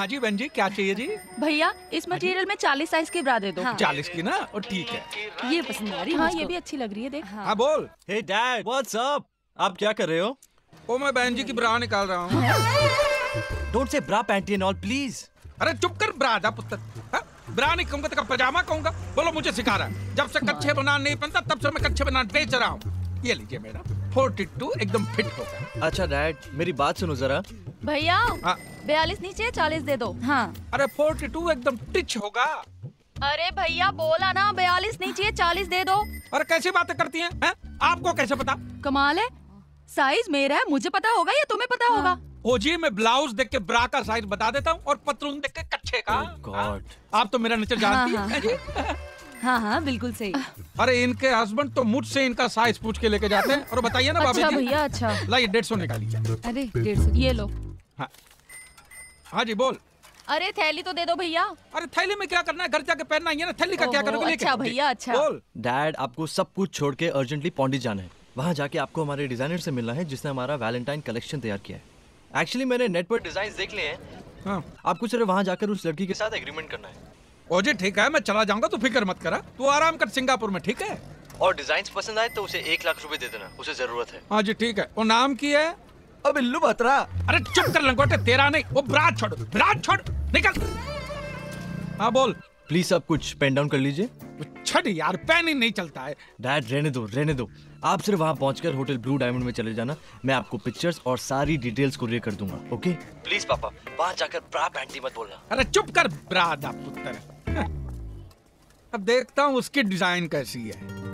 हाँ जी बहन जी क्या चाहिए जी? भैया इस मटेरियल में चालीस साइज़ की ब्रा दे दो। चालीस की ना? और ठीक है। ये पसंद आ रही हाँ। ये भी अच्छी लग रही है देख। हाँ बोल। हे डैड व्हाट्स अप आप क्या कर रहे हो? ओ मैं बहन जी की ब्रा निकाल रहा हूँ। Don't say bra panty and all please अरे चुप कर ब्रा दा पुत्र। हाँ? ब्रा नहीं कहूँगा तो पजामा कहूँगा। बोलो मुझे सिखा रहा है। जब से कच्चे बनाना नहीं बनता तब से मैं कच्चे बनाना बेच रहा हूँ। ये लीजिए मेरा। फोर्टी टू एकदम फिट होगा अच्छा डैड मेरी बात सुनो जरा। भैया हाँ। बयालीस नीचे चालीस दे दो। हाँ। अरे फोर्टी टू एकदम टिच होगा। अरे भैया बोला ना बयालीस नीचे चालीस दे दो। अरे कैसी बातें करती हैं हैं? आपको कैसे पता? कमाल है। साइज़ मेरा है मुझे पता होगा या तुम्हें पता होगा? ओ जी मैं ब्लाउज देख के ब्रा का साइज़ बता देता हूँ और पतलून देख के कच्चे का। गॉड आप तो मेरा नेचर जानती हाँ, हैं। जी हाँ। हाँ बिल्कुल सही। अरे इनके हस्बैंड तो मुझसे इनका साइज़ पूछ के लेके जाते हैं। और बताइए ना अच्छा भाभी जी। भैया अच्छा। लाइए डेढ़ सौ निकालिए। अरे डेढ़ सौ। ये लो। हाँ। हाँ जी बोल। अरे थैली तो दे दो भैया। अरे थैली में क्या करना है? घर जाके पहनना ही है ना। थैली का क्या करोगे? लेके अच्छा भैया, अच्छा। बोल। डैड आपको सब कुछ छोड़ के अर्जेंटली पौंडी जाना है। वहाँ जाके आपको हमारे डिज़ाइनर से मिलना है जिसने हमारा वैलेंटाइन कलेक्शन तैयार किया है। एक्चुअली मैंने नेट पर डिज़ाइन देख लिए हैं। हाँ। आपको सिर्फ़ वहाँ जाकर उस लड़की के साथ एग्रीमेंट करना है। ओ जी ठीक है मैं चला जाऊँगा तू फ़िक्र मत करा। तू आराम कर सिंगापुर में ठीक है? और डिज़ाइन पसंद आए तो उसे एक लाख रुपए दे देना उसे ज़रूरत है। हाँ जी ठीक है। वो नाम की है अब इल्लू बतरा अरे चुप कर लंगोटे तेरा नहीं वो ब्राज छोड़ ब्राज छोड़ निकल। हाँ बोल। प्लीज़ सब कुछ पेन डाउन कर लीजिए। छड़ यार पेन ही नहीं चलता है। डैड रहने दो रहने दो। आप सिर्फ़ वहाँ पहुंचकर होटल ब्लू डायमंड में चले जाना। मैं आपको पिक्चर्स और सारी डिटेल्स कुरियर कर दूँगा ओके प्लीज़ पापा वहाँ जाकर ब्रा पैंटी मत बोलना। अरे चुप कर ब्रादा पुत्र अब देखता हूँ उसकी डिज़ाइन कैसी है।